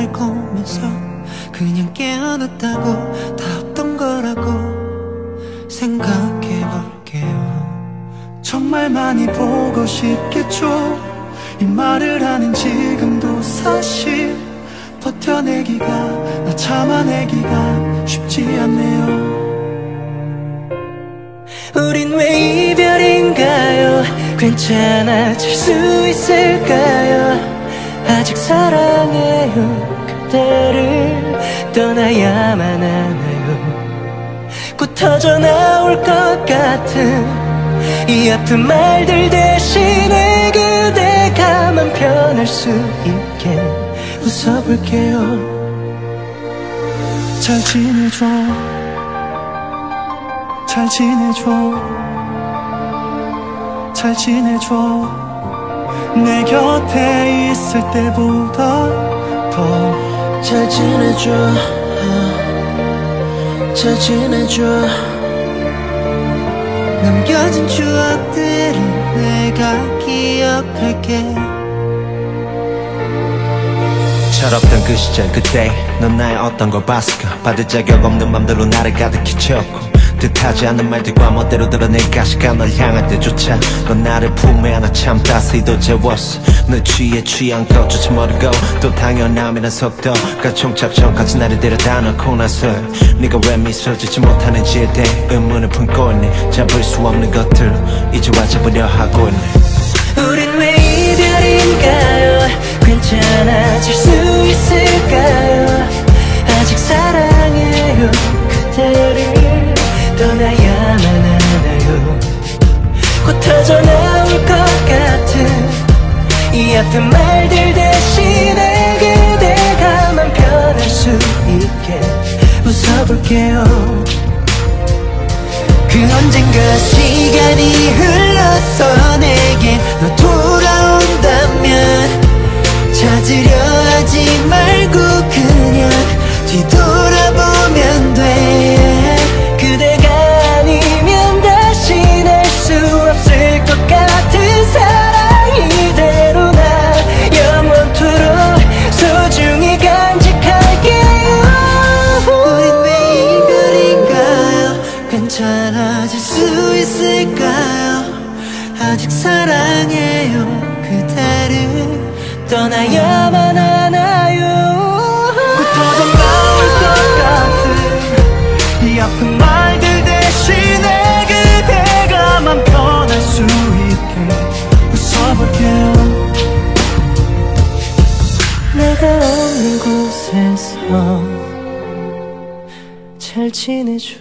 달콤해서 그냥 깨어났다고 다 없던 거라고 생각해볼게요. 정말 많이 보고 싶겠죠? 이 말을 하는 지금도 사실 버텨내기가 나 참아내기가 쉽지 않네요. 우린 왜 이별인가요? 괜찮아질 수 있을까요? 아직 사랑해요 그대를 떠나야만 하나요. 곧 터져 나올 것 같은 이 아픈 말들 대신에 그대가 맘 편할 수 있게 웃어볼게요. 잘 지내줘. 잘 지내줘. 잘 지내줘. 내 곁에 있을 때보다 더 잘 지내줘. 잘 지내줘. 남겨진 추억들을 내가 기억할게. 철없던 그 시절 그때 넌 나의 어떤 걸 봤을까? 받을 자격 없는 맘들로 나를 가득히 채웠고 뜻하지 않는 말들과 멋대로 가시가 널 향할 때조차 넌 나를 품에 안아 참 따스히도 재웠어. 너 취해 취한 것조차 모르고 또 당연함이란 속도가 종착 전까지 나를 데려다 놓고 나서 네가 왜 미소 짓지 못하는지에 대해 의문을 품고 있니? 잡을 수 없는 것들 이제 와 잡으려 하고 있네 우린 왜 이별인가요? 괜찮아질 수 곧 터져 나올 것 같은 이 아픈 말들 대신에 그대가 맘 편할 수 있게 웃어볼게요. 그 언젠가 시간이 흘러서 내게 너 돌아온다면 찾으려 하지 말고 그냥 뒤돌아 수 있을까요? 아직 사랑해요 그대를. 떠나야만 하나요? 흩어져 나올 것 같은 이 아픈 말들 대신에 그대가 맘 편할 수 있게 웃어볼게요. 내가 없는 곳에서 잘 지내줘